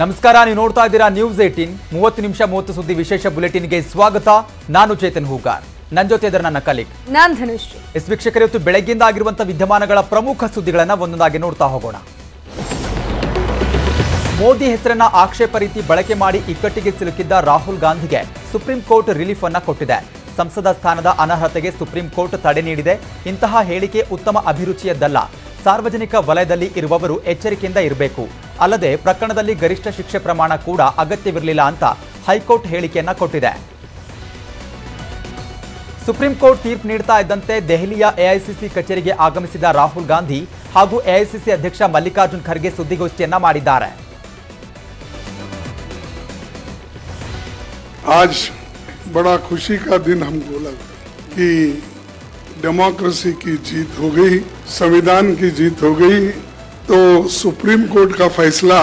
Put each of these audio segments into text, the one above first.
ನಮಸ್ಕಾರ ನೀವು ನೋಡ್ತಾ ಇದ್ದೀರಾ ನ್ಯೂಸ್ ಏಟೀನ್ ಮೂವತ್ತು ನಿಮಿಷ ಮೂವತ್ತು ಸುದ್ದಿ ವಿಶೇಷ ಬುಲೆಟಿನ್ಗೆ ಸ್ವಾಗತ. ನಾನು ಚೇತನ್ ಹೂಗಾರ್. ನನ್ನ ಜೊತೆ ಇದರ ನನ್ನ ಕಲೀಗ್. ನಾನ್ ಧನುಶ್ರೀ. ಎಸ್ ವೀಕ್ಷಕರು ಇವತ್ತು ಬೆಳಗ್ಗೆಯಿಂದ ಆಗಿರುವಂತಹ ವಿದ್ಯಮಾನಗಳ ಪ್ರಮುಖ ಸುದ್ದಿಗಳನ್ನು ಒಂದೊಂದಾಗಿ ನೋಡ್ತಾ ಹೋಗೋಣ. ಮೋದಿ ಹೆಸರನ್ನ ಆಕ್ಷೇಪ ರೀತಿ ಬಳಕೆ ಮಾಡಿ ಇಕ್ಕಟ್ಟಿಗೆ ಸಿಲುಕಿದ್ದ ರಾಹುಲ್ ಗಾಂಧಿಗೆ ಸುಪ್ರೀಂ ಕೋರ್ಟ್ ರಿಲೀಫ್ ಅನ್ನ ಕೊಟ್ಟಿದೆ. ಸಂಸದ ಸ್ಥಾನದ ಅನರ್ಹತೆಗೆ ಸುಪ್ರೀಂ ಕೋರ್ಟ್ ತಡೆ ನೀಡಿದೆ. ಇಂತಹ ಹೇಳಿಕೆ ಉತ್ತಮ ಅಭಿರುಚಿಯದ್ದಲ್ಲ. ಸಾರ್ವಜನಿಕ ವಲಯದಲ್ಲಿ ಇರುವವರು ಎಚ್ಚರಿಕೆಯಿಂದ ಇರಬೇಕು. ಅಲ್ಲದೆ ಪ್ರಕರಣದಲ್ಲಿ ಗರಿಷ್ಠ ಶಿಕ್ಷೆ ಪ್ರಮಾಣ ಕೂಡ ಅಗತ್ಯವಿರಲಿಲ್ಲ ಅಂತ ಹೈಕೋರ್ಟ್ ಹೇಳಿಕೆಯನ್ನ ಕೊಟ್ಟಿದೆ ಸುಪ್ರೀಂ ಕೋರ್ಟ್ ತೀರ್ಪು ನೀಡ್ತಾ ಇದ್ದಂತೆ ದೆಹಲಿಯ ಎಐಸಿಸಿ ಕಚೇರಿಗೆ ಆಗಮಿಸಿದ ರಾಹುಲ್ ಗಾಂಧಿ ಹಾಗೂ ಎಐಸಿಸಿ ಅಧ್ಯಕ್ಷ ಮಲ್ಲಿಕಾರ್ಜುನ್ ಖರ್ಗೆ ಸುದ್ದಿಗೋಷ್ಠಿಯನ್ನ ಮಾಡಿದ್ದಾರೆ आज बड़ा खुशी का दिन हमको लगा कि डेमोक्रेसी की जीत हो गई संविधान की जीत हो गई तो सुप्रीम कोर्ट का फैसला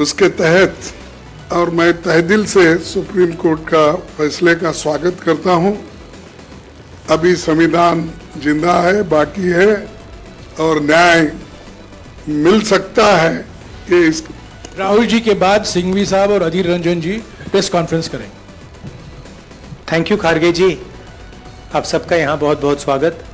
उसके तहत और मैं तहे दिल से सुप्रीम कोर्ट का फैसले का स्वागत करता हूँ। अभी संविधान ज़िंदा है बाकी है और न्याय मिल सकता है। ये इस राहुल जी के बाद सिंघवी साहब और अधीर रंजन जी प्रेस कॉन्फ्रेंस करेंगे। Thank you Kharge ji. आप सबका यहाँ बहुत बहुत स्वागत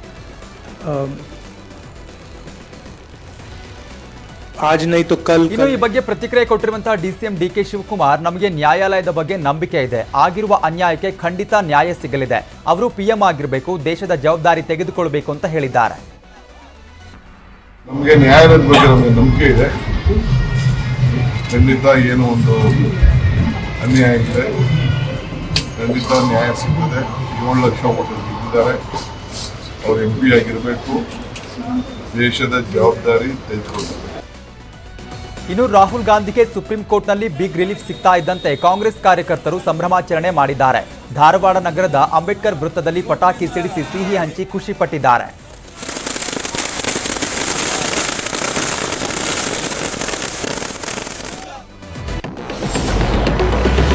आज नहीं तो कल ಇನ್ನು ಈ ಬಗ್ಗೆ ಪ್ರತಿಕ್ರಿಯೆ ಕೊಟ್ಟಿರುವಂತಹ ಡಿಸಿಎಂ ಡಿ ಕೆ ಶಿವಕುಮಾರ್ ನಮಗೆ ನ್ಯಾಯಾಲಯದ ಬಗ್ಗೆ ನಂಬಿಕೆ ಇದೆ ಆಗಿರುವ ಅನ್ಯಾಯಕ್ಕೆ ಖಂಡಿತ ನ್ಯಾಯ ಸಿಗಲಿದೆ ಅವರು ಪಿಎಂ ಆಗಿರಬೇಕು ದೇಶದ ಜವಾಬ್ದಾರಿ ತೆಗೆದುಕೊಳ್ಬೇಕು ಅಂತ ಹೇಳಿದ್ದಾರೆ ನಮಗೆ ನ್ಯಾಯಾಲಯದ ಬಗ್ಗೆ ನಮಗೆ ನಂಬಿಕೆ ಇದೆ ಖಂಡಿತ ಏನು ಒಂದು ಅನ್ಯಾಯ ಇದೆ ಖಂಡಿತ ನ್ಯಾಯ ಸಿಗ್ತದೆ ಏಳು ಲಕ್ಷ ವೋಟರ್ ಗೆದ್ದಿದ್ದಾರೆ ಅವ್ರು ಎಂ ಪಿ ಆಗಿರಬೇಕು ದೇಶದ ಜವಾಬ್ದಾರಿ ತೆಗೆದುಕೊಳ್ಬೇಕು ಇನ್ನು ರಾಹುಲ್ ಗಾಂಧಿಗೆ ಸುಪ್ರೀಂ ಕೋರ್ಟ್ನಲ್ಲಿ ಬಿಗ್ ರಿಲೀಫ್ ಸಿಗ್ತಾ ಇದ್ದಂತೆ ಕಾಂಗ್ರೆಸ್ ಕಾರ್ಯಕರ್ತರು ಸಂಭ್ರಮಾಚರಣೆ ಮಾಡಿದ್ದಾರೆ. ಧಾರವಾಡ ನಗರದ ಅಂಬೇಡ್ಕರ್ ವೃತ್ತದಲ್ಲಿ ಪಟಾಕಿ ಸಿಡಿಸಿ ಸಿಹಿ ಹಂಚಿ ಖುಷಿ ಪಟ್ಟಿದ್ದಾರೆ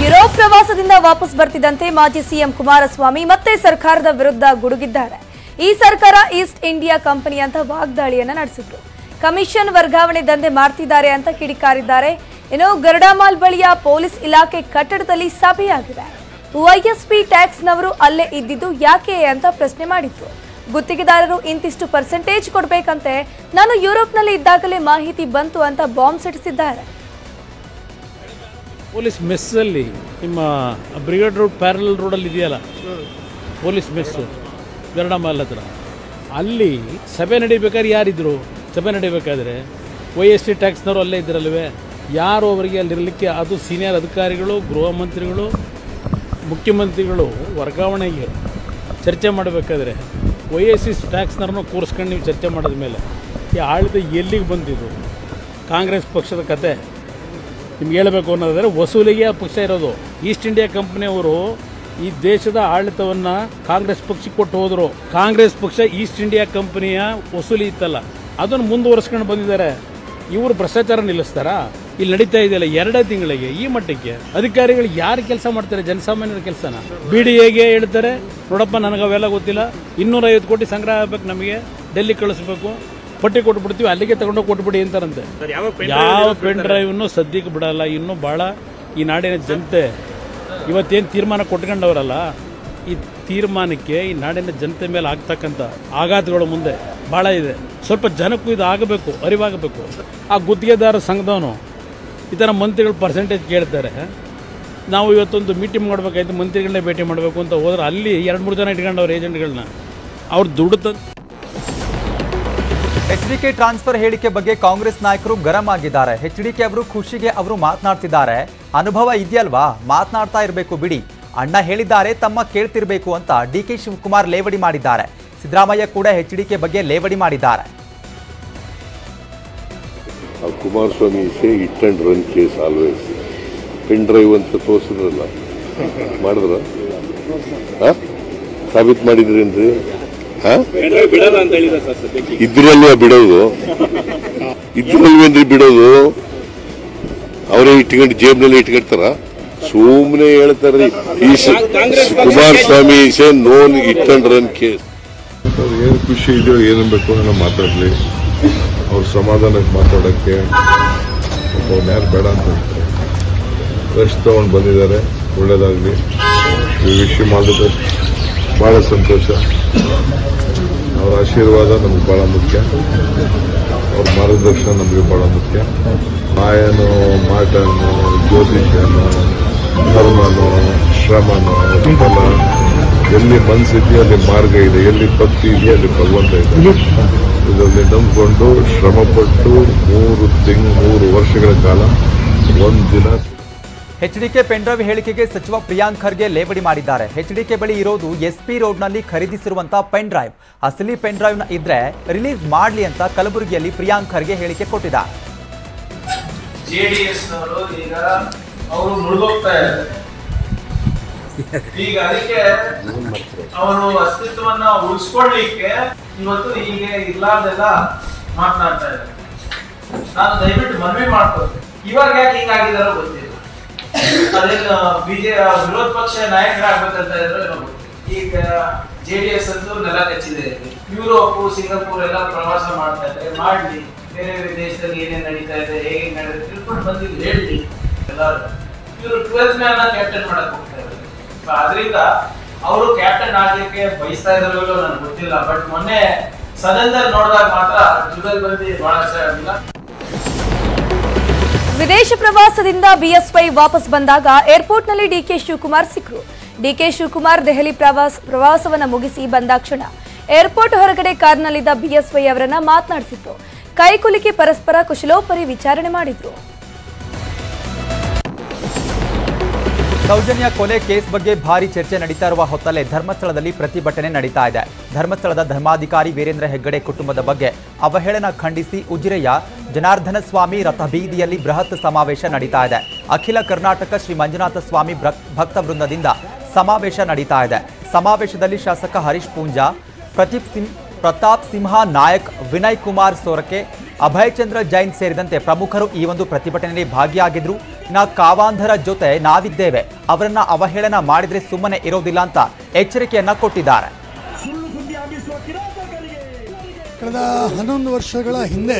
ಯುರೋಪ್ ಪ್ರವಾಸದಿಂದ ವಾಪಸ್ ಬರ್ತಿದ್ದಂತೆ ಮಾಜಿ ಸಿಎಂ ಕುಮಾರಸ್ವಾಮಿ ಮತ್ತೆ ಸರ್ಕಾರದ ವಿರುದ್ಧ ಗುಡುಗಿದ್ದಾರೆ. ಈ ಸರ್ಕಾರ ಈಸ್ಟ್ ಇಂಡಿಯಾ ಕಂಪನಿ ಅಂತ ವಾಗ್ದಾಳಿಯನ್ನು ನಡೆಸಿದ್ರು. ಕಮಿಷನ್ ವರ್ಗಾವಣೆ ದಂಧೆ ಮಾಡ್ತಿದ್ದಾರೆ ಅಂತ ಕಿಡಿಕಾರಿದ್ದಾರೆ. ಇನ್ನು ಗರುಡಾಮಾಲ್ ಬಳಿಯ ಪೊಲೀಸ್ ಇಲಾಖೆ ಕಟ್ಟಡದಲ್ಲಿ ಸಭೆಯಾಗಿದೆ. ವೈಎಸ್ಪಿ ಟ್ಯಾಕ್ಸ್ನವರು ಅಲ್ಲೇ ಇದ್ದಿದ್ದು ಯಾಕೆ ಅಂತ ಪ್ರಶ್ನೆ ಮಾಡಿದ್ರು ಗುತ್ತಿಗೆದಾರರು ಇಂತಿಷ್ಟು ಪರ್ಸೆಂಟೇಜ್ ಕೊಡಬೇಕಂತೆ, ನಾನು ಯುರೋಪ್ನಲ್ಲಿ ಇದ್ದಾಗಲೇ ಮಾಹಿತಿ ಬಂತು ಅಂತ ಬಾಂಬ್ ಸಿಡಿಸಿದ್ದಾರೆ ಪೊಲೀಸ್ ಮೆಸ್ಸಲ್ಲಿ ನಿಮ್ಮ ಬ್ರಿಗೇಡ್ ರೋಡ್ ಪ್ಯಾರಲ್ ರೋಡಲ್ಲಿ ಇದೆಯಲ್ಲ? ಪೊಲೀಸ್ ಮೆಸ್ಸು, ಗರುಡಾಮಾಲ್ ಹತ್ರ. ಅಲ್ಲಿ ಸಭೆ ನಡೀಬೇಕಾದ್ರೆ ಯಾರಿದ್ರು? ಸಭೆ ನಡೀಬೇಕಾದ್ರೆ ವೈ ಎಸ್ ಟಿ ಟ್ಯಾಕ್ಸ್ನವರು ಅಲ್ಲೇ ಇದ್ರಲ್ವೇ ಯಾರು ಅವರಿಗೆ ಅಲ್ಲಿರಲಿಕ್ಕೆ ಅದು ಸೀನಿಯರ್ ಅಧಿಕಾರಿಗಳು, ಗೃಹ ಮಂತ್ರಿಗಳು, ಮುಖ್ಯಮಂತ್ರಿಗಳು ವರ್ಗಾವಣೆಗೆ ಚರ್ಚೆ ಮಾಡಬೇಕಾದ್ರೆ ವೈ ಎಸ್ ಸಿ ಟ್ಯಾಕ್ಸ್ನವ್ರನ್ನ ಕೂರಿಸ್ಕೊಂಡು ನೀವು ಚರ್ಚೆ ಮಾಡಿದ ಮೇಲೆ ಈ ಆಳಿದ ಎಲ್ಲಿಗೆ ಬಂದಿದ್ದು? ಕಾಂಗ್ರೆಸ್ ಪಕ್ಷದ ಕತೆ. ನಿಮ್ಗೆ ಹೇಳಬೇಕು ಅನ್ನೋದಾದರೆ ವಸೂಲಿಗೆ ಆ ಪಕ್ಷ ಇರೋದು. ಈಸ್ಟ್ ಇಂಡಿಯಾ ಕಂಪ್ನಿಯವರು ಈ ದೇಶದ ಆಡಳಿತವನ್ನು ಕಾಂಗ್ರೆಸ್ ಪಕ್ಷಕ್ಕೆ ಕೊಟ್ಟು ಹೋದರು. ಕಾಂಗ್ರೆಸ್ ಪಕ್ಷ ಈಸ್ಟ್ ಇಂಡಿಯಾ ಕಂಪನಿಯ ವಸೂಲಿ ಇತ್ತಲ್ಲ. ಅದನ್ನು ಮುಂದುವರಿಸ್ಕೊಂಡು ಬಂದಿದ್ದಾರೆ. ಇವರು ಭ್ರಷ್ಟಾಚಾರ ನಿಲ್ಲಿಸ್ತಾರಾ? ಇಲ್ಲಿ ನಡೀತಾ ಇದೆಯಲ್ಲ ಎರಡೇ ತಿಂಗಳಿಗೆ ಈ ಮಟ್ಟಕ್ಕೆ ಅಧಿಕಾರಿಗಳು ಯಾರು ಕೆಲಸ ಮಾಡ್ತಾರೆ? ಜನಸಾಮಾನ್ಯರ ಕೆಲಸನ? ಬಿ ಡಿ ಎಗೆ ಹೇಳ್ತಾರೆ ನೋಡಪ್ಪ ನನಗೆ ಅವೆಲ್ಲ ಗೊತ್ತಿಲ್ಲ. ಇನ್ನೂರೈವತ್ತು ಕೋಟಿ ಸಂಗ್ರಹ ಆಗಬೇಕು ನಮಗೆ ಡೆಲ್ಲಿ ಕಳಿಸ್ಬೇಕು. ಪಟ್ಟಿ ಕೊಟ್ಬಿಡ್ತೀವಿ ಅಲ್ಲಿಗೆ ತಗೊಂಡೋಗಿ ಕೊಟ್ಬಿಡಿ ಅಂತಾರಂತೆ. ಯಾವ ಪೆನ್ ಡ್ರೈವನ್ನು ಸದ್ಯಕ್ಕೆ ಬಿಡಲ್ಲ ಇನ್ನೂ ಭಾಳ. ಈ ನಾಡಿನ ಜನತೆ ಇವತ್ತೇನು ತೀರ್ಮಾನ ಕೊಟ್ಕೊಂಡವರಲ್ಲ ಈ ತೀರ್ಮಾನಕ್ಕೆ ಈ ನಾಡಿನ ಜನತೆ ಮೇಲೆ ಆಗ್ತಕ್ಕಂಥ ಆಘಾತಗಳು ಮುಂದೆ. ಭಾಳ ಇದೆ. ಸ್ವಲ್ಪ ಜನಕ್ಕೂ ಇದು ಆಗಬೇಕು, ಅರಿವಾಗಬೇಕು. ಆ ಗುತ್ತಿಗೆದಾರ ಸಂಘದವನು ಈ ಥರ ಮಂತ್ರಿಗಳು ಪರ್ಸೆಂಟೇಜ್ ಕೇಳ್ತಾರೆ. ನಾವು ಇವತ್ತೊಂದು ಮೀಟಿಂಗ್ ಮಾಡಬೇಕಾಯ್ತು, ಮಂತ್ರಿಗಳನ್ನೇ ಭೇಟಿ ಮಾಡಬೇಕು ಅಂತ ಹೋದ್ರೆ ಅಲ್ಲಿ ಎರಡು ಮೂರು ಜನ ಇಟ್ಕೊಂಡವ್ರು ಏಜೆಂಟ್ಗಳನ್ನ ಅವ್ರು ದುಡ್ಡು ತಂದು ಎಚ್ಡಿಕೆ ಟ್ರಾನ್ಸ್ಫರ್ ಹೇಳಿಕೆ ಬಗ್ಗೆ ಕಾಂಗ್ರೆಸ್ ನಾಯಕರು ಗರಂ ಆಗಿದ್ದಾರೆ. ಎಚ್ಡಿಕೆ ಅವರು ಖುಷಿಗೆ ಅವರು ಮಾತನಾಡ್ತಿದ್ದಾರೆ. ಅನುಭವ ಇದೆಯಲ್ವಾ? ಮಾತನಾಡ್ತಾ ಇರಬೇಕು ಬಿಡಿ. ಅಣ್ಣ ಹೇಳಿದ್ದಾರೆ, ತಮ್ಮ ಕೇಳ್ತಿರ್ಬೇಕು ಅಂತ ಡಿ ಕೆ ಶಿವಕುಮಾರ್ ಲೇವಡಿ ಮಾಡಿದ್ದಾರೆ. ಸಿದ್ದರಾಮಯ್ಯ ಕೂಡ ಎಚ್ಡಿಕೆ ಬಗ್ಗೆ ಲೇವಡಿ ಮಾಡಿದ್ದಾರೆ. Kumaraswamy say hit and run case always pen drive ಅಂತ ತೋರಿಸಿದ್ರಲ್ಲ? ಮಾಡಿದ್ರ? ಸಾಬೀತು ಮಾಡಿದ್ರೇನ್ರಿ ಇದ್ರಲ್ವಾ ಬಿಡೋದು? ಇದ್ರಲ್ವೇನ್ರಿ ಬಿಡೋದು? ಅವರೇ ಇಟ್ಕೊಂಡು ಜೇಬ್ನಲ್ಲಿ ಇಟ್ಕೊಳ್ತಾರ ಸುಮ್ಮನೆ ಹೇಳ್ತಾರ್ರಿ. ಈ ಸ- Kumaraswamy is a known hit and run case ಅವ್ರು ಏನು ಖುಷಿ ಇದೆಯೋ ಏನು ಬೇಕು ಅನ್ನೋ ಮಾತಾಡಲಿ. ಅವ್ರ ಸಮಾಧಾನಕ್ಕೆ ಮಾತಾಡೋಕ್ಕೆ ಅವ್ರನ್ನ ಯಾರು ಬೇಡ ಅಂತ ಹೇಳ್ತಾರೆ. ರೆಸ್ಟ್ ತೊಗೊಂಡು ಬಂದಿದ್ದಾರೆ. ಒಳ್ಳೇದಾಗಲಿ. ಈ ವಿಷಯ ಮಾಡಿದ್ರೆ ಭಾಳ ಸಂತೋಷ. ಅವರ ಆಶೀರ್ವಾದ ನಮ್ಗೆ ಭಾಳ ಮುಖ್ಯ. ಅವ್ರ ಮಾರ್ಗದರ್ಶನ ನಮಗೆ ಭಾಳ ಮುಖ್ಯ. ಮಾಯನು, ಮಾಟನು ಜ್ಯೋತಿಷನು ಧರ್ಮನು, ಶ್ರಮನು ಫಲ ಎಲ್ಲಿ ಮನಸ್ಸಿದೆಯೋ ಅಲ್ಲಿ ಮಾರ್ಗ ಇದೆ ಎಲ್ಲಿ ಭಕ್ತಿ ಇದೆ ಅಲ್ಲಿ ಭಗವಂತ ಇದೆ. ಇದರಲ್ಲಿ ನಂಬಿಕೊಂಡು ಶ್ರಮಪಟ್ಟು ಮೂರು ತಿಂಗಳು ಮೂರು ವರ್ಷಗಳ ಕಾಲ ಒಂದು ದಿನ ಎಚ್ಡಿಕೆ ಪೆಂಡ್ರವಿ ಹೇಳಿಕೆಗೆ ಸಚಿವ ಪ್ರಿಯಾಂಕ್ ಖರ್ಗೆ ಲೇವಡಿ ಮಾಡಿದ್ದಾರೆ. ಎಚ್ಡಿಕೆ ಬಳಿ ಇರೋದು ಎಸ್ಪಿ ರೋಡ್ನಲ್ಲಿ ಖರೀದಿಸಿರುವಂತಹ ಪೆನ್ ಡ್ರೈವ್ ಅಸಲಿ ಪೆನ್ ಡ್ರೈವ್ ಇದ್ರೆ ರಿಲೀಸ್ ಮಾಡಲಿ ಅಂತ ಕಲಬುರಗಿಯಲ್ಲಿ ಪ್ರಿಯಾಂಕ್ ಖರ್ಗೆ ಹೇಳಿಕೆ ಕೊಟ್ಟಿದ್ದಾರೆ. ಡಿ ಈಗ ಅದಕ್ಕೆ ಅವನು ಅಸ್ತಿತ್ವವನ್ನ ಉಳಿಸ್ಕೊಳ್ಳಿಕ್ಕೆ ಇವತ್ತು ಹೀಗೆ ಇರ್ಲಾರ್ದೆಲ್ಲ ಮಾತನಾಡ್ತಾ ಇದ್ದಾರೆ. ನಾನು ದಯವಿಟ್ಟು ಮನವಿ ಮಾಡ್ಕೊಳ್ತೇನೆ. ಇವಾಗ ಯಾಕೆ ಹಿಂಗಾಗಿದಾರೋ ಗೊತ್ತಿಲ್ಲ. ಅದೇನು ಬಿಜೆ ವಿರೋಧ ಪಕ್ಷ ನಾಯಕರಾಗ್ಬೇಕಂತ ಇದ್ರೆ ಈಗ, ಜೆ ಡಿ ಎಸ್ ಅಂತೂ ನೆಲ ಕಚ್ಚಿದೆ. ಯುರೋಪ್, ಸಿಂಗಾಪುರ್ ಎಲ್ಲ ಪ್ರವಾಸ ಮಾಡ್ತಾ ಇದ್ದಾರೆ. ಮಾಡ್ಲಿ. ಬೇರೆ ಬೇರೆ ದೇಶದಲ್ಲಿ ಏನೇನ್ ನಡೀತಾ ಇದೆ, ಹೇಗೆ ನಡೀತಾ ತಿಳ್ಕೊಂಡು ಬಂದಿದ್ದು ಹೇಳಿ ಎಲ್ಲರೂ. ಇವರು ಟ್ವೆಲ್ತ್ ಮ್ಯಾನ್ ಕ್ಯಾಪ್ಟನ್ ಮಾಡಕ್ ಹೋಗ್ತಾ ಇದ್ದಾರೆ. ಅದರಿಂದ ಅವರು ಕ್ಯಾಪ್ಟನ್ ಆಗ್ಲಿಕ್ಕೆ ಬಯಸ್ತಾ ಇದ್ರು ನನಗೆ ಗೊತ್ತಿಲ್ಲ. ಬಟ್ ಮೊನ್ನೆ ಸದನದಲ್ಲಿ ನೋಡಿದಾಗ ಮಾತ್ರ ಜುಗಲ್ ಬಂದಿ ಬಹಳ ಆಗಿಲ್ಲ. ವಿದೇಶ ಪ್ರವಾಸದಿಂದ ಬಿಎಸ್ವೈ ವಾಪಸ್ ಬಂದಾಗ ಏರ್ಪೋರ್ಟ್ನಲ್ಲಿ ಡಿಕೆ ಶಿವಕುಮಾರ್ ಸಿಕ್ಕರು. ಡಿಕೆ ಶಿವಕುಮಾರ್ ದೆಹಲಿ ಪ್ರವಾಸ, ಪ್ರವಾಸವನ್ನ ಮುಗಿಸಿ ಬಂದಾಕ್ಷಣ ಏರ್ಪೋರ್ಟ್ ಹೊರಗಡೆ ಕಾರ್ನಲ್ಲಿದ್ದ ಬಿಎಸ್ವೈ ಅವರನ್ನ ಮಾತನಾಡಿಸಿತ್ತು ಕೈಕುಲಿಕೆ ಪರಸ್ಪರ ಕುಶಲೋಪರಿ ವಿಚಾರಣೆ ಮಾಡಿದ್ರು. ಸೌಜನ್ಯ ಕೊಲೆ ಕೇಸ್ ಬಗ್ಗೆ ಭಾರಿ ಚರ್ಚೆ ನಡೀತಾ ಇರುವ ಹೊತ್ತಲ್ಲೇ ಧರ್ಮಸ್ಥಳದಲ್ಲಿ ಪ್ರತಿಭಟನೆ ನಡೀತಾ ಇದೆ. ಧರ್ಮಸ್ಥಳದ ಧರ್ಮಾಧಿಕಾರಿ ವೀರೇಂದ್ರ ಹೆಗ್ಗಡೆ ಕುಟುಂಬದ ಬಗ್ಗೆ ಅವಹೇಳನ ಖಂಡಿಸಿ ಉಜಿರೆಯ ಜನಾರ್ದನ ಸ್ವಾಮಿ ರಥಬೀದಿಯಲ್ಲಿ ಬೃಹತ್ ಸಮಾವೇಶ ನಡೀತಾ ಇದೆ. ಅಖಿಲ ಕರ್ನಾಟಕ ಶ್ರೀ ಮಂಜುನಾಥ ಸ್ವಾಮಿ ಭಕ್- ಭಕ್ತ ವೃಂದದಿಂದ ಸಮಾವೇಶ ನಡೀತಾ ಇದೆ. ಸಮಾವೇಶದಲ್ಲಿ ಶಾಸಕ ಹರೀಶ್ ಪೂಂಜಾ, ಪ್ರತೀಪ್ ಪ್ರತಾಪ್ ಸಿಂಹ ನಾಯಕ್, ವಿನಯ್ ಕುಮಾರ್ ಸೋರಕೆ ಅಭಯಚಂದ್ರ ಜೈನ್ ಸೇರಿದಂತೆ ಪ್ರಮುಖರು ಈ ಒಂದು ಪ್ರತಿಭಟನೆಯಲ್ಲಿ ಭಾಗಿಯಾಗಿದ್ರು. ನಾ ಕಾವಾಂಧರ ಜೊತೆ ನಾವಿದ್ದೇವೆ. ಅವರನ್ನ ಅವಹೇಳನ ಮಾಡಿದ್ರೆ ಸುಮ್ಮನೆ ಇರೋದಿಲ್ಲ ಅಂತ ಎಚ್ಚರಿಕೆಯನ್ನ ಕೊಟ್ಟಿದ್ದಾರೆ. ಕಳೆದ ಹನ್ನೊಂದು ವರ್ಷಗಳ ಹಿಂದೆ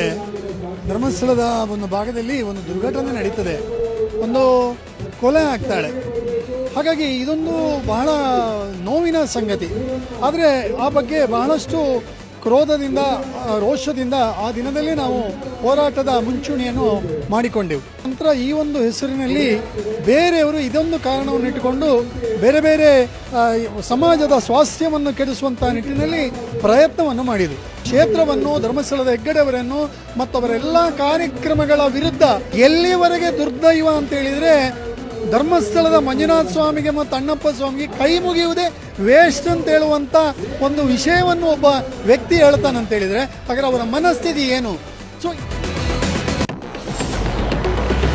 ಧರ್ಮಸ್ಥಳದ ಒಂದು ಭಾಗದಲ್ಲಿ ಒಂದು ದುರ್ಘಟನೆ ನಡೀತದೆ. ಒಂದು ಕೊಲೆ ಆಗ್ತಾಳೆ. ಹಾಗಾಗಿ ಇದೊಂದು ಬಹಳ ನೋವಿನ ಸಂಗತಿ. ಆದರೆ ಆ ಬಗ್ಗೆ ಬಹಳಷ್ಟು ಕ್ರೋಧದಿಂದ ರೋಷದಿಂದ ಆ ದಿನದಲ್ಲಿ ನಾವು ಹೋರಾಟದ ಮುಂಚೂಣಿಯನ್ನು ಮಾಡಿಕೊಂಡೆವು. ನಂತರ ಈ ಒಂದು ಹೆಸರಿನಲ್ಲಿ ಬೇರೆಯವರು ಇದೊಂದು ಕಾರಣವನ್ನು ಇಟ್ಟುಕೊಂಡು ಬೇರೆ ಬೇರೆ ಸಮಾಜದ ಸ್ವಾಸ್ಥ್ಯವನ್ನು ಕೆಡಿಸುವಂಥ ನಿಟ್ಟಿನಲ್ಲಿ ಪ್ರಯತ್ನವನ್ನು ಮಾಡಿದರು. ಕ್ಷೇತ್ರವನ್ನು, ಧರ್ಮಸ್ಥಳದ ಹೆಗ್ಗಡೆಯವರನ್ನು ಮತ್ತು ಅವರೆಲ್ಲ ಕಾರ್ಯಕ್ರಮಗಳ ವಿರುದ್ಧ ಎಲ್ಲಿವರೆಗೆ ದುರ್ದೈವ ಅಂತ ಹೇಳಿದರೆ ಧರ್ಮಸ್ಥಳದ ಮಂಜುನಾಥ ಸ್ವಾಮಿಗೆ ಮತ್ತು ಅಣ್ಣಪ್ಪ ಸ್ವಾಮಿಗೆ ಕೈ ಮುಗಿಯುವುದೇ ವೇಸ್ಟ್ ಅಂತ ಹೇಳುವಂಥ ಒಂದು ವಿಷಯವನ್ನು ಒಬ್ಬ ವ್ಯಕ್ತಿ ಹೇಳ್ತಾನಂತ ಹೇಳಿದ್ರೆ, ಹಾಗಾದ್ರೆ ಅವರ ಮನಸ್ಥಿತಿ ಏನು? ಸೊ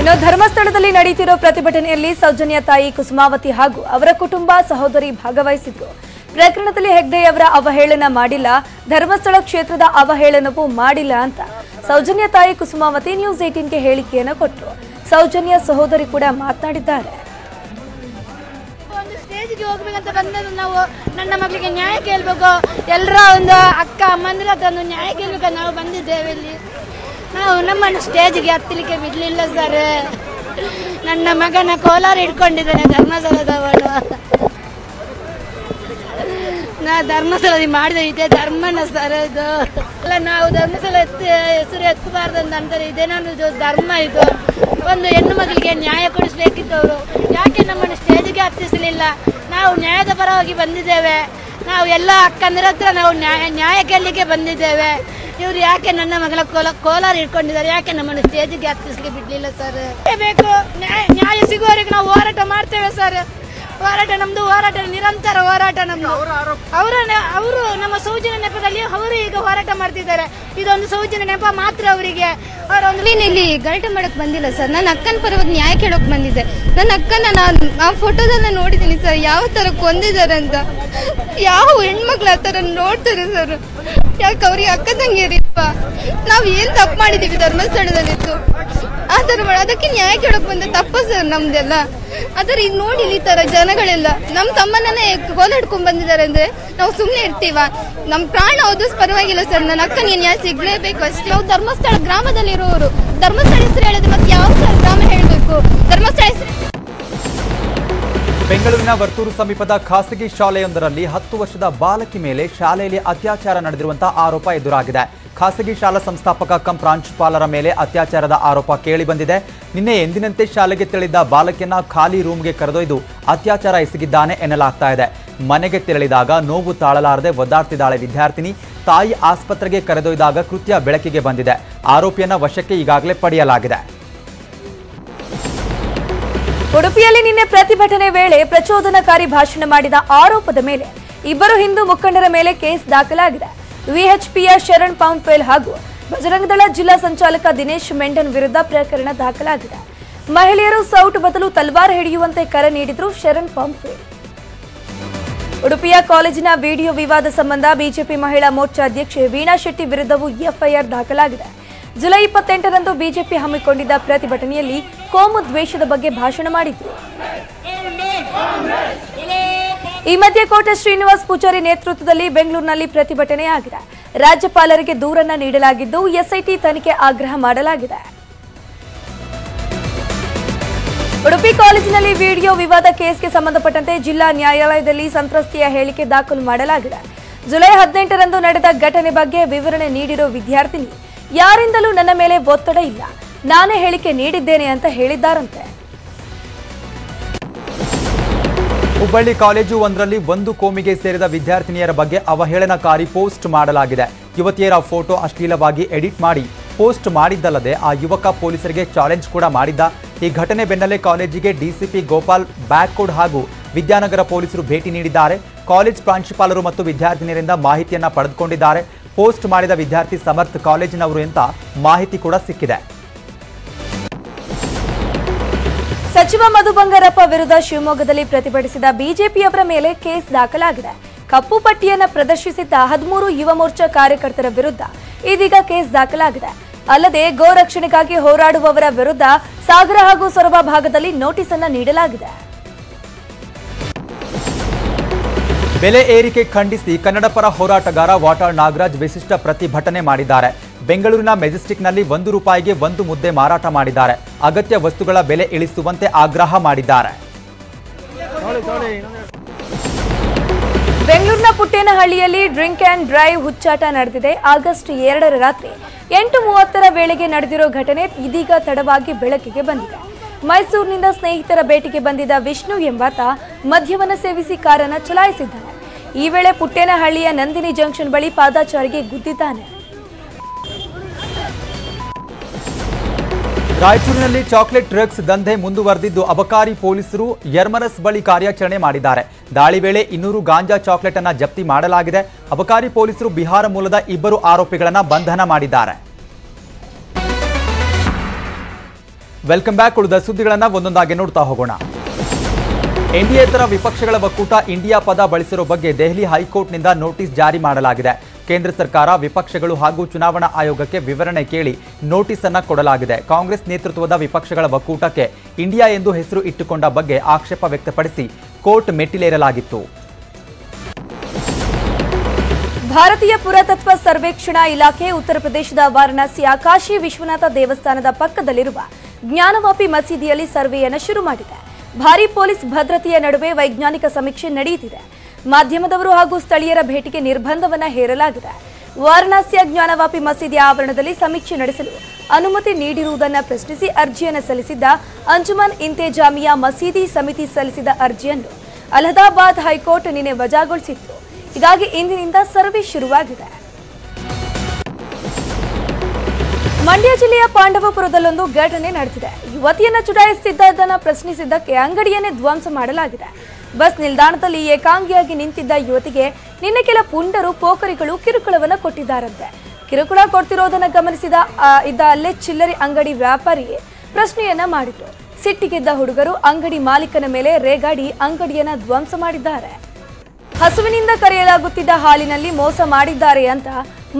ಇನ್ನು ಧರ್ಮಸ್ಥಳದಲ್ಲಿ ನಡೀತಿರೋ ಪ್ರತಿಭಟನೆಯಲ್ಲಿ ಸೌಜನ್ಯ ತಾಯಿ ಕುಸುಮಾವತಿ ಹಾಗೂ ಅವರ ಕುಟುಂಬ ಸಹೋದರಿ ಭಾಗವಹಿಸಿದ್ರು. ಪ್ರಕರಣದಲ್ಲಿ ಹೆಗ್ಡೆ ಅವರ ಅವಹೇಳನ ಮಾಡಿಲ್ಲ, ಧರ್ಮಸ್ಥಳ ಕ್ಷೇತ್ರದ ಅವಹೇಳನವೂ ಮಾಡಿಲ್ಲ ಅಂತ ಸೌಜನ್ಯ ತಾಯಿ ಕುಸುಮಾವತಿ ನ್ಯೂಸ್ ಏಟೀನ್ಗೆ ಹೇಳಿಕೆಯನ್ನು ಕೊಟ್ಟರು ಸೌಜನ್ಯ ಸಹೋದರಿ ಕೂಡ ಮಾತನಾಡಿದ್ದಾರೆ. ಒಂದು ಸ್ಟೇಜ್ಗೆ ಹೋಗ್ಬೇಕಂತ ಬಂದದ್ದು ನಾವು ನನ್ನ ಮಗಳಿಗೆ ನ್ಯಾಯ ಕೇಳಬೇಕು. ಎಲ್ಲರ ಒಂದು ಅಕ್ಕ, ಅಮ್ಮಂದಿರ ನ್ಯಾಯ ಕೇಳ್ಬೇಕು ನಾವು ಬಂದಿದ್ದೇವೆ ಇಲ್ಲಿ. ನಾವು ನಮ್ಮನ್ನು ಸ್ಟೇಜ್ಗೆ ಹತ್ತಲಿಕ್ಕೆ ಬಿಡಲಿಲ್ಲ ಸರ್. ನನ್ನ ಮಗನ ಕೋಲಾರ ಇಟ್ಕೊಂಡಿದ್ದಾನೆ ಧರ್ಮಸ್ಥಳದವಳು. ನಾ ಧರ್ಮಸ್ಥಳ ಮಾಡಿದ ಇದೇ ಧರ್ಮನ ಸರ್ ಇದು ಅಲ್ಲ, ನಾವು ಧರ್ಮಸ್ಥಳ ಹೆಸರು ಎತ್ತಬಾರ್ದು ಅಂತ ಅಂತಾರೆ. ಇದೇನೋ ಇದು ಧರ್ಮ ಇದು. ಒಂದು ಹೆಣ್ಣು ಮಗಳಿಗೆ ನ್ಯಾಯ ಕೊಡಿಸ್ಬೇಕಿತ್ತು ಅವರು ಯಾಕೆ ನಮ್ಮನ್ನು ಸ್ಟೇಜ್ಗೆ ಹತ್ತಿಸಲಿಲ್ಲ ನಾವು ನ್ಯಾಯದ ಪರವಾಗಿ ಬಂದಿದ್ದೇವೆ. ನಾವು ಎಲ್ಲ ಅಕ್ಕಂದಿರ ಹತ್ರ ನಾವು ನ್ಯಾಯ ನ್ಯಾಯ ಕೇಳಲಿಕ್ಕೆ ಬಂದಿದ್ದೇವೆ. ಇವ್ರು ಯಾಕೆ ನನ್ನ ಮಗಳ ಕೋಲ, ಕೋಲಾರ ಇಟ್ಕೊಂಡಿದ್ದಾರೆ ಯಾಕೆ ನಮ್ಮನ್ನು ಸ್ಟೇಜಿಗೆ ಹತ್ತಿಸ್ಲಿಕ್ಕೆ ಬಿಡ್ಲಿಲ್ಲ, ಸರ್? ಬೇಕು. ನ್ಯಾಯ ಸಿಗುವವರೆಗೆ ನಾವು ಹೋರಾಟ ಮಾಡ್ತೇವೆ, ಸರ್. ಹೋರಾಟ ನಮ್ದು ಹೋರಾಟ ನಿರಂತರ ಹೋರಾಟ ನಮ್ದು. ಅವರ ಅವರು ನಮ್ಮ ಸೌಜನ್ಯ ನೆಪದಲ್ಲಿ ಅವರು ಈಗ ಹೋರಾಟ ಮಾಡ್ತಿದ್ದಾರೆ. ಇದೊಂದು ಸೌಜನ್ಯ ನೆಪ ಮಾತ್ರ ಅವರಿಗೆ. ಅವರೊಂದು ನೀನು ಇಲ್ಲಿ ಗಲಾಟೆ ಮಾಡಕ್ ಬಂದಿಲ್ಲ ಸರ್. ನನ್ನ ಅಕ್ಕನ ಪರವಾಗಿ ನ್ಯಾಯ ಕೇಳೋಕ್ ಬಂದಿದ್ದೆ. ನನ್ನ ಅಕ್ಕನ ನಾನು ಆ ಫೋಟೋದನ್ನ ನೋಡಿದ್ದೀನಿ ಸರ್. ಯಾವ ತರ ಕೊಂದಿದ್ದಾರೆ ಅಂತ. ಯಾವ ಹೆಣ್ಮಕ್ಳು ಆ ಥರ ನೋಡ್ತಾರೆ ಸರ್. ಯಾಕೆ ಅವ್ರಿಗೆ ಅಕ್ಕ ತಂಗಿಯರಿಪ್ಪ ನಾವು ಏನ್ ತಪ್ಪು ಮಾಡಿದೀವಿ ಧರ್ಮಸ್ಥಳದಲ್ಲಿತ್ತು ಆ ಥರ ಮಾಡ. ಅದಕ್ಕೆ ನ್ಯಾಯ ಕೇಳಕ್ ಬಂದೆ. ತಪ್ಪ ಸರ್ ನಮ್ದೆಲ್ಲ. ಆದ್ರೆ ಈಗ ನೋಡಿ ಈ ತರ ಜನಗಳೆಲ್ಲ. ನಮ್ಮ ತಮ್ಮನನ್ನೇ ಹಿಡ್ಕೊಂಡ್ ಬಂದಿದ್ದಾರೆ ಅಂದ್ರೆ ನಾವು ಸುಮ್ಮನೆ ಇರ್ತೀವ. ನಮ್ಮ ಪ್ರಾಣ ಓದಿಸ್ ಪರವಾಗಿಲ್ಲ ಸರ್. ನನ್ನ ಅಕ್ಕನಿಗೆ ನ್ಯಾಯ ಸಿಗ್ಲೇಬೇಕು ಅಷ್ಟೇ. ನಾವು ಧರ್ಮಸ್ಥಳ ಗ್ರಾಮದಲ್ಲಿರೋರು. ಧರ್ಮಸ್ಥಳ ಹೆಸರು ಹೇಳಿದ್ರೆ ಮತ್ತೆ ಯಾವ ಸರ್ ಗ್ರಾಮ ಹೇಳಬೇಕು? ಧರ್ಮಸ್ಥಳ ಹೆಸರು ಬೆಂಗಳೂರಿನ ವರ್ತೂರು ಸಮೀಪದ ಖಾಸಗಿ ಶಾಲೆಯೊಂದರಲ್ಲಿ ಹತ್ತು ವರ್ಷದ ಬಾಲಕಿ ಮೇಲೆ ಶಾಲೆಯಲ್ಲಿ ಅತ್ಯಾಚಾರ ನಡೆದಿರುವಂತಹ ಆರೋಪ ಎದುರಾಗಿದೆ. ಖಾಸಗಿ ಶಾಲಾ ಸಂಸ್ಥಾಪಕ ಕಂ. ಪ್ರಾಂಶುಪಾಲರ ಮೇಲೆ ಅತ್ಯಾಚಾರದ ಆರೋಪ ಕೇಳಿಬಂದಿದೆ. ನಿನ್ನೆ ಎಂದಿನಂತೆ ಶಾಲೆಗೆ ತೆರಳಿದ್ದ ಬಾಲಕಿಯನ್ನ ಖಾಲಿ ರೂಮ್ಗೆ ಕರೆದೊಯ್ದು ಅತ್ಯಾಚಾರ ಎಸಗಿದ್ದಾನೆ ಎನ್ನಲಾಗ್ತಾ ಇದೆ. ಮನೆಗೆ ತೆರಳಿದಾಗ ನೋವು ತಾಳಲಾರದೆ ಒದ್ದಾಡ್ತಿದ್ದಾಳೆ ವಿದ್ಯಾರ್ಥಿನಿ. ತಾಯಿ ಆಸ್ಪತ್ರೆಗೆ ಕರೆದೊಯ್ದಾಗ ಕೃತ್ಯ ಬೆಳಕಿಗೆ ಬಂದಿದೆ. ಆರೋಪಿಯನ್ನ ವಶಕ್ಕೆ ಈಗಾಗಲೇ ಪಡೆಯಲಾಗಿದೆ. ಉಡುಪಿಯಲ್ಲಿ ನಿನ್ನೆ ಪ್ರತಿಭಟನೆ ವೇಳೆ ಪ್ರಚೋದನಕಾರಿ ಭಾಷಣ ಮಾಡಿದ ಆರೋಪದ ಮೇಲೆ ಇಬ್ಬರು ಹಿಂದೂ ಮುಖಂಡರ ಮೇಲೆ ಕೇಸ್ ದಾಖಲಾಗಿದೆ. ವಿಎಚ್ಪಿಯ ಶರಣ್ ಪಾಂಪೇಲ್ ಹಾಗೂ ಬಜರಂಗದಳ ಜಿಲ್ಲಾ ಸಂಚಾಲಕ ದಿನೇಶ್ ಮೆಂಡನ್ ವಿರುದ್ಧ ಪ್ರಕರಣ ದಾಖಲಾಗಿದೆ. ಮಹಿಳೆಯರು ಸೌಟ್ ಬದಲು ತಲ್ವಾರ್ ಹಿಡಿಯುವಂತೆ ಕರೆ ನೀಡಿದ್ರು ಶರಣ್ ಪಾಂಪೇಲ್ ಉಡುಪಿಯ ಕಾಲೇಜಿನ ವಿಡಿಯೋ ವಿವಾದ ಸಂಬಂಧ ಬಿಜೆಪಿ ಮಹಿಳಾ ಮೋರ್ಚಾ ಅಧ್ಯಕ್ಷೆ ವೀಣಾ ಶೆಟ್ಟಿ ವಿರುದ್ಧವೂ ಎಫ್ಐಆರ್ ದಾಖಲಾಗಿದೆ. ಜುಲೈ ಇಪ್ಪತ್ತೆಂಟರಂದು ಬಿಜೆಪಿ ಹಮ್ಮಿಕೊಂಡಿದ್ದ ಪ್ರತಿಭಟನೆಯಲ್ಲಿ ಕೋಮು ದ್ವೇಷದ ಬಗ್ಗೆ ಭಾಷಣ ಮಾಡಿದ್ರು ಈ ಮಧ್ಯೆ ಕೋಟೆ ಶ್ರೀನಿವಾಸ್ ಪೂಜಾರಿ ನೇತೃತ್ವದಲ್ಲಿ ಬೆಂಗಳೂರಿನಲ್ಲಿ ಪ್ರತಿಭಟನೆಯಾಗಿದೆ. ರಾಜ್ಯಪಾಲರಿಗೆ ದೂರನ್ನ ನೀಡಲಾಗಿದ್ದು, ಎಸ್ಐಟಿ ತನಿಖೆ ಆಗ್ರಹ ಮಾಡಲಾಗಿದೆ. ಉಡುಪಿ ಕಾಲೇಜಿನಲ್ಲಿ ವಿಡಿಯೋ ವಿವಾದ ಕೇಸ್ಗೆ ಸಂಬಂಧಪಟ್ಟಂತೆ ಜಿಲ್ಲಾ ನ್ಯಾಯಾಲಯದಲ್ಲಿ ಸಂತ್ರಸ್ತೆಯ ಹೇಳಿಕೆ ದಾಖಲು ಮಾಡಲಾಗಿದೆ. ಜುಲೈ ಹದಿನೆಂಟರಂದು ನಡೆದ ಘಟನೆ ಬಗ್ಗೆ ವಿವರಣೆ ನೀಡಿರುವ ವಿದ್ಯಾರ್ಥಿನಿ. ಯಾರಿಂದಲೂ ನನ್ನ ಮೇಲೆ ಒತ್ತಡ ಇಲ್ಲ. ನಾನೇ ಹೇಳಿಕೆ ನೀಡಿದ್ದೇನೆ ಅಂತ ಹೇಳಿದ್ದಾರಂತೆ. ಹುಬ್ಬಳ್ಳಿ ಕಾಲೇಜು ಒಂದರಲ್ಲಿ ಒಂದು ಕೋಮಿಗೆ ಸೇರಿದ ವಿದ್ಯಾರ್ಥಿನಿಯರ ಬಗ್ಗೆ ಅವಹೇಳನಕಾರಿ ಪೋಸ್ಟ್ ಮಾಡಲಾಗಿದೆ. ಯುವತಿಯರ ಫೋಟೋ ಅಶ್ಲೀಲವಾಗಿ ಎಡಿಟ್ ಮಾಡಿ ಪೋಸ್ಟ್ ಮಾಡಿದ್ದಲ್ಲದೆ ಆ ಯುವಕ ಪೊಲೀಸರಿಗೆ ಚಾಲೆಂಜ್ ಕೂಡ ಮಾಡಿದ್ದ. ಈ ಘಟನೆ ಬೆನ್ನಲ್ಲೇ ಕಾಲೇಜಿಗೆ ಡಿಸಿಪಿ ಗೋಪಾಲ್ ಬ್ಯಾಕ್ಕೋಡ್ ಹಾಗೂ ವಿದ್ಯಾನಗರ ಪೊಲೀಸರು ಭೇಟಿ ನೀಡಿದ್ದಾರೆ. ಕಾಲೇಜ್ ಪ್ರಾಂಶುಪಾಲರು ಮತ್ತು ವಿದ್ಯಾರ್ಥಿನಿಯರಿಂದ ಮಾಹಿತಿಯನ್ನು ಪಡೆದುಕೊಂಡಿದ್ದಾರೆ. ಪೋಸ್ಟ್ ಮಾಡಿದ ವಿದ್ಯಾರ್ಥಿ ಸಮರ್ಥ್ ಕಾಲೇಜಿನವರು ಅಂತ ಮಾಹಿತಿ ಕೂಡ ಸಿಕ್ಕಿದೆ. ಸಚಿವ ಮಧು ಬಂಗಾರಪ್ಪ ವಿರುದ್ಧ ಶಿವಮೊಗ್ಗದಲ್ಲಿ ಪ್ರತಿಭಟಿಸಿದ ಬಿಜೆಪಿಯವರ ಮೇಲೆ ಕೇಸ್ ದಾಖಲಾಗಿದೆ. ಕಪ್ಪು ಪಟ್ಟಿಯನ್ನು ಪ್ರದರ್ಶಿಸಿದ್ದ ಹದಿಮೂರು ಯುವ ಮೋರ್ಚಾ ಕಾರ್ಯಕರ್ತರ ವಿರುದ್ಧ ಇದೀಗ ಕೇಸ್ ದಾಖಲಾಗಿದೆ. ಅಲ್ಲದೆ ಗೋ ರಕ್ಷಣೆಗಾಗಿ ಹೋರಾಡುವವರ ವಿರುದ್ಧ ಸಾಗರ ಹಾಗೂ ಸೊರಬ ಭಾಗದಲ್ಲಿ ನೋಟಿಸ್ ಅನ್ನು ನೀಡಲಾಗಿದೆ. ಬೆಲೆ ಏರಿಕೆ ಖಂಡಿಸಿ ಕನ್ನಡಪರ ಹೋರಾಟಗಾರ ವಾಟಾಳ್ ನಾಗರಾಜ್ ವಿಶಿಷ್ಟ ಪ್ರತಿಭಟನೆ ಮಾಡಿದ್ದಾರೆ. ಬೆಂಗಳೂರಿನ ಮೆಜೆಸ್ಟಿಕ್ನಲ್ಲಿ ಒಂದು ರೂಪಾಯಿಗೆ ಒಂದು ಮುದ್ದೆ ಮಾರಾಟ ಮಾಡಿದ್ದಾರೆ. ಅಗತ್ಯ ವಸ್ತುಗಳ ಬೆಲೆ ಇಳಿಸುವಂತೆ ಆಗ್ರಹ ಮಾಡಿದ್ದಾರೆ. ಬೆಂಗಳೂರಿನ ಪುಟ್ಟೇನಹಳ್ಳಿಯಲ್ಲಿ ಡ್ರಿಂಕ್ ಅಂಡ್ ಡ್ರೈವ್ ಹುಚ್ಚಾಟ ನಡೆದಿದೆ. ಆಗಸ್ಟ್ ಎರಡರ ರಾತ್ರಿ ಎಂಟು ಮೂವತ್ತರ ವೇಳೆಗೆ ನಡೆದಿರೋ ಘಟನೆ ಇದೀಗ ತಡವಾಗಿ ಬೆಳಕಿಗೆ ಬಂದಿದೆ. ಮೈಸೂರಿನಿಂದ ಸ್ನೇಹಿತರ ಭೇಟಿಗೆ ಬಂದಿದ್ದ ವಿಷ್ಣು ಎಂಬಾತ ಮದ್ಯವನ್ನು ಸೇವಿಸಿ ಕಾರನ್ನು ಚಲಾಯಿಸಿದ್ದಾನೆ. ಈ ವೇಳೆ ಪುಟ್ಟೇನಹಳ್ಳಿಯ ನಂದಿನಿ ಜಂಕ್ಷನ್ ಬಳಿ ಪಾದಾಚಾರಿಗೆ ಗುದ್ದಿದ್ದಾನೆ. ರಾಯಚೂರಿನಲ್ಲಿ ಚಾಕ್ಲೇಟ್ ಡ್ರಗ್ಸ್ ದಂಧೆ ಮುಂದುವರೆದಿದ್ದು ಅಬಕಾರಿ ಪೊಲೀಸರು ಯರ್ಮರಸ್ ಬಳಿ ಕಾರ್ಯಾಚರಣೆ ಮಾಡಿದ್ದಾರೆ. ದಾಳಿ ವೇಳೆ ಇನ್ನೂರು ಗಾಂಜಾ ಚಾಕ್ಲೇಟ್ ಅನ್ನ ಜಪ್ತಿ ಮಾಡಲಾಗಿದೆ. ಅಬಕಾರಿ ಪೊಲೀಸರು ಬಿಹಾರ ಮೂಲದ ಇಬ್ಬರು ಆರೋಪಿಗಳನ್ನ ಬಂಧನ ಮಾಡಿದ್ದಾರೆ. ವೆಲ್ಕಮ್ ಬ್ಯಾಕ್ ಉಳಿದ ಸುದ್ದಿಗಳನ್ನ ಒಂದೊಂದಾಗಿ ನೋಡ್ತಾ ಹೋಗೋಣ. ಎನ್ಡಿಎತರ ವಿಪಕ್ಷಗಳ ಒಕ್ಕೂಟ ಇಂಡಿಯಾ ಪದ ಬಳಸಿರೋ ಬಗ್ಗೆ ದೆಹಲಿ ಹೈಕೋರ್ಟ್ನಿಂದ ನೋಟಿಸ್ ಜಾರಿ ಮಾಡಲಾಗಿದೆ. ಕೇಂದ್ರ ಸರ್ಕಾರ ವಿಪಕ್ಷಗಳು ಹಾಗೂ ಚುನಾವಣಾ ಆಯೋಗಕ್ಕೆ ವಿವರಣೆ ಕೇಳಿ ನೋಟಿಸ್ ಅನ್ನು ಕೊಡಲಾಗಿದೆ. ಕಾಂಗ್ರೆಸ್ ನೇತೃತ್ವದ ವಿಪಕ್ಷಗಳ ಒಕ್ಕೂಟಕ್ಕೆ ಇಂಡಿಯಾ ಎಂದು ಹೆಸರು ಇಟ್ಟುಕೊಂಡ ಬಗ್ಗೆ ಆಕ್ಷೇಪ ವ್ಯಕ್ತಪಡಿಸಿ ಕೋರ್ಟ್ ಮೆಟ್ಟಿಲೇರಲಾಗಿತ್ತು. ಭಾರತೀಯ ಪುರಾತತ್ವ ಸರ್ವೇಕ್ಷಣಾ ಇಲಾಖೆ ಉತ್ತರ ಪ್ರದೇಶದ ವಾರಣಾಸಿಯ ಕಾಶಿ ವಿಶ್ವನಾಥ ದೇವಸ್ಥಾನದ ಪಕ್ಕದಲ್ಲಿರುವ ಜ್ಞಾನವಾಪಿ ಮಸೀದಿಯಲ್ಲಿ ಸರ್ವೆಯನ್ನು ಶುರು ಮಾಡಿದೆ. ಭಾರೀ ಪೊಲೀಸ್ ಭದ್ರತೆಯ ನಡುವೆ ವೈಜ್ಞಾನಿಕ ಸಮೀಕ್ಷೆ ನಡೆಯುತ್ತಿದೆ. ಮಾಧ್ಯಮದವರು ಹಾಗೂ ಸ್ಥಳೀಯರ ಭೇಟಿಗೆ ನಿರ್ಬಂಧವನ್ನ ಹೇರಲಾಗಿದೆ. ವಾರಣಾಸಿಯ ಜ್ಞಾನವಾಪಿ ಮಸೀದಿ ಆವರಣದಲ್ಲಿ ಸಮೀಕ್ಷೆ ನಡೆಸಲು ಅನುಮತಿ ನೀಡಿರುವುದನ್ನು ಪ್ರಶ್ನಿಸಿ ಅರ್ಜಿಯನ್ನು ಸಲ್ಲಿಸಿದ್ದ ಅಂಜುಮನ್ ಇಂತೆಜಾಮಿಯಾ ಮಸೀದಿ ಸಮಿತಿ ಸಲ್ಲಿಸಿದ ಅರ್ಜಿಯನ್ನು ಅಲಹಾಬಾದ್ ಹೈಕೋರ್ಟ್ ನಿನ್ನೆ ವಜಾಗೊಳಿಸಿತ್ತು. ಹೀಗಾಗಿ ಇಂದಿನಿಂದ ಸರ್ವೆ ಶುರುವಾಗಿದೆ. ಮಂಡ್ಯ ಜಿಲ್ಲೆಯ ಪಾಂಡವಪುರದಲ್ಲೊಂದು ಘಟನೆ ನಡೆದಿದೆ. ಯುವತಿಯನ್ನ ಚುಡಾಯಿಸುತ್ತಿದ್ದದನ್ನ ಪ್ರಶ್ನಿಸಿದ್ದಕ್ಕೆ ಅಂಗಡಿಯನ್ನೇ ಧ್ವಂಸ ಮಾಡಲಾಗಿದೆ. ಬಸ್ ನಿಲ್ದಾಣದಲ್ಲಿ ಏಕಾಂಗಿಯಾಗಿ ನಿಂತಿದ್ದ ಯುವತಿಗೆ ನಿನ್ನೆ ಕೆಲ ಪುಂಡರು ಪೋಖರಿಗಳು ಕಿರುಕುಳವನ್ನು ಕೊಟ್ಟಿದ್ದಾರಂತೆ. ಕಿರುಕುಳ ಕೊಡ್ತಿರೋದನ್ನ ಗಮನಿಸಿದ ಇದ್ದ ಅಲ್ಲೇ ಚಿಲ್ಲರೆ ಅಂಗಡಿ ವ್ಯಾಪಾರಿ ಪ್ರಶ್ನೆಯನ್ನ ಮಾಡಿದ್ರು ಸಿಟ್ಟಿಗೆದ್ದ ಹುಡುಗರು ಅಂಗಡಿ ಮಾಲೀಕನ ಮೇಲೆ ರೇಗಾಡಿ ಅಂಗಡಿಯನ್ನ ಧ್ವಂಸ ಮಾಡಿದ್ದಾರೆ. ಹಸುವಿನಿಂದ ಕರೆಯಲಾಗುತ್ತಿದ್ದ ಹಾಲಿನಲ್ಲಿ ಮೋಸ ಮಾಡಿದ್ದಾರೆ ಅಂತ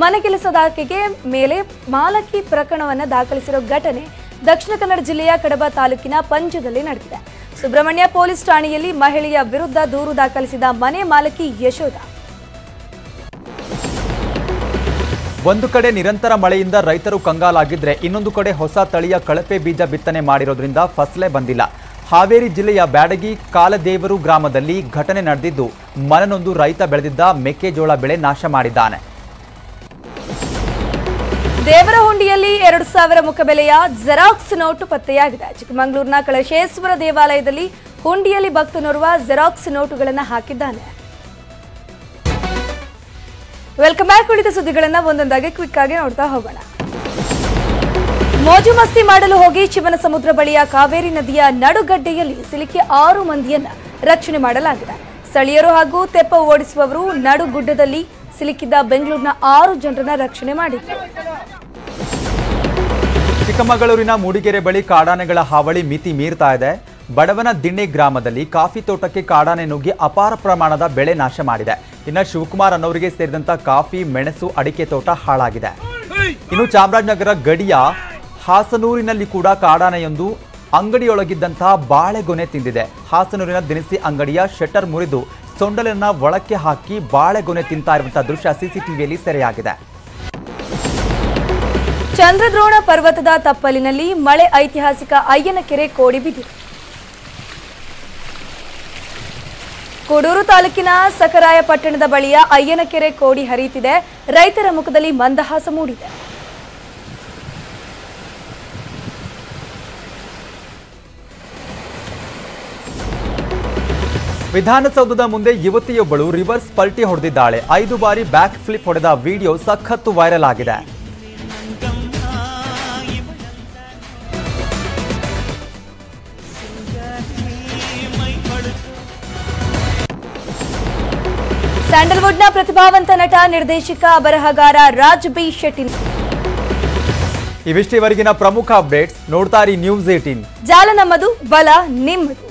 ಮನೆಗೆಲಸದಾಕೆಗೆ ಮೇಲೆ ಮಾಲಕಿ ಪ್ರಕರಣವನ್ನು ದಾಖಲಿಸಿರೋ ಘಟನೆ ದಕ್ಷಿಣ ಕನ್ನಡ ಜಿಲ್ಲೆಯ ಕಡಬ ತಾಲೂಕಿನ ಪಂಜದಲ್ಲಿ ನಡೆದಿದೆ. ಸುಬ್ರಹ್ಮಣ್ಯ ಪೊಲೀಸ್ ಠಾಣೆಯಲ್ಲಿ ಮಹಿಳೆಯ ವಿರುದ್ಧ ದೂರು ದಾಖಲಿಸಿದ ಮನೆ ಮಾಲಕಿ ಯಶೋಧ. ಒಂದು ಕಡೆ ನಿರಂತರ ಮಳೆಯಿಂದ ರೈತರು ಕಂಗಾಲಾಗಿದ್ರೆ ಇನ್ನೊಂದು ಕಡೆ ಹೊಸ ತಳಿಯ ಕಳಪೆ ಬೀಜ ಬಿತ್ತನೆ ಮಾಡಿರೋದ್ರಿಂದ ಫಸಲೇ ಬಂದಿಲ್ಲ. ಹಾವೇರಿ ಜಿಲ್ಲೆಯ ಬ್ಯಾಡಗಿ ಕಾಲದೇವರು ಗ್ರಾಮದಲ್ಲಿ ಘಟನೆ ನಡೆದಿದ್ದು ಮನನೊಂದು ರೈತ ಬೆಳೆದಿದ್ದ ಮೆಕ್ಕೆಜೋಳ ಬೆಳೆ ನಾಶ ಮಾಡಿದ್ದಾನೆ. ದೇವರಹುಂಡಿಯಲ್ಲಿ ಎರಡು ಸಾವಿರ ಮುಖಬೆಲೆಯ ಜೆರಾಕ್ಸ್ ನೋಟು ಪತ್ತೆಯಾಗಿದೆ. ಚಿಕ್ಕಮಗಳೂರಿನ ಕಳಶೇಶ್ವರ ದೇವಾಲಯದಲ್ಲಿ ಹುಂಡಿಯಲ್ಲಿ ಭಕ್ತನೋರ್ವ ಜೆರಾಕ್ಸ್ ನೋಟುಗಳನ್ನು ಹಾಕಿದ್ದಾನೆ. ವೆಲ್ಕಮ್ ಬ್ಯಾಕ್ ಉಳಿದ ಸುದ್ದಿಗಳನ್ನ ಒಂದೊಂದಾಗಿ ಕ್ವಿಕ್ ಆಗಿ ನೋಡ್ತಾ ಹೋಗೋಣ. ಮೋಜು ಮಸ್ತಿ ಮಾಡಲು ಹೋಗಿ ಶಿವನ ಸಮುದ್ರ ಬಳಿಯ ಕಾವೇರಿ ನದಿಯ ನಡುಗಡ್ಡೆಯಲ್ಲಿ ಸಿಲುಕಿ ಆರು ಮಂದಿಯನ್ನ ರಕ್ಷಣೆ ಮಾಡಲಾಗಿದೆ. ಸ್ಥಳೀಯರು ಹಾಗೂ ತೆಪ್ಪ ಓಡಿಸುವವರು ನಡುಗುಡ್ಡದಲ್ಲಿ ಸಿಲುಕಿದ್ದ ಬೆಂಗಳೂರಿನ ಆರು ಜನರನ್ನ ರಕ್ಷಣೆ ಮಾಡಿದ್ರು. ಚಿಕ್ಕಮಗಳೂರಿನ ಮೂಡಿಗೆರೆ ಬಳಿ ಕಾಡಾನೆಗಳ ಹಾವಳಿ ಮಿತಿ ಮೀರ್ತಾ ಇದೆ. ಬಡವನ ದಿಣ್ಣೆ ಗ್ರಾಮದಲ್ಲಿ ಕಾಫಿ ತೋಟಕ್ಕೆ ಕಾಡಾನೆ ನುಗ್ಗಿ ಅಪಾರ ಪ್ರಮಾಣದ ಬೆಳೆ ನಾಶ ಮಾಡಿದೆ. ಇನ್ನು ಶಿವಕುಮಾರ್ ಅನ್ನೋರಿಗೆ ಸೇರಿದಂತ ಕಾಫಿ, ಮೆಣಸು, ಅಡಿಕೆ ತೋಟ ಹಾಳಾಗಿದೆ. ಇನ್ನು ಚಾಮರಾಜನಗರ ಗಡಿಯ ಹಾಸನೂರಿನಲ್ಲಿ ಕೂಡ ಕಾಡಾನೆಯೊಂದು ಅಂಗಡಿಯೊಳಗಿದ್ದಂತಹ ಬಾಳೆಗೊನೆ ತಿಂದಿದೆ. ಹಾಸನೂರಿನ ದಿನಸಿ ಅಂಗಡಿಯ ಶಟರ್ ಮುರಿದು ಸೊಂಡಲನ್ನ ಒಳಕ್ಕೆ ಹಾಕಿ ಬಾಳೆಗೊನೆ ತಿಂತಾ ಇರುವಂತಹ ದೃಶ್ಯ ಸಿಸಿಟಿವಿಯಲ್ಲಿ ಸೆರೆಯಾಗಿದೆ. ಚಂದ್ರದ್ರೋಣ ಪರ್ವತದ ತಪ್ಪಲಿನಲ್ಲಿ ಮಳೆ ಐತಿಹಾಸಿಕ ಅಯ್ಯನಕೆರೆ ಕೋಡಿ ಬಿದ್ದಿದೆ ಕೋಡೂರು ತಾಲೂಕಿನ ಸಕರಾಯ ಪಟ್ಟಣದ ಬಳಿಯ ಅಯ್ಯನಕೆರೆ ಕೋಡಿ ಹರಿಯುತ್ತಿದೆ. ರೈತರ ಮುಖದಲ್ಲಿ ಮಂದಹಾಸ ಮೂಡಿದೆ. ವಿಧಾನಸೌಧದ ಮುಂದೆ ಯುವತಿಯೊಬ್ಬಳು ರಿವರ್ಸ್ ಪಲ್ಟಿ ಹೊಡೆದಿದ್ದಾಳೆ. ಐದು ಬಾರಿ ಬ್ಯಾಕ್ ಫ್ಲಿಪ್ ಹೊಡೆದ ವಿಡಿಯೋ ಸಖತ್ತು ವೈರಲ್ ಆಗಿದೆ. ಸ್ಯಾಂಡಲ್ವುಡ್ನ ಪ್ರತಿಭಾವಂತ ನಟ ನಿರ್ದೇಶಕ ಬರಹಗಾರ ರಾಜ್ ಬಿ ಶೆಟ್ಟಿ ಇವಿಷ್ಟಿವರೆಗಿನ ಪ್ರಮುಖ ಅಪ್ಡೇಟ್ಸ್ ನೋಡ್ತಾರಿ ನ್ಯೂಸ್ ಏಟೀನ್ ಜಾಲ ನಮ್ಮದು ಬಲ ನಿಮ್ಮದು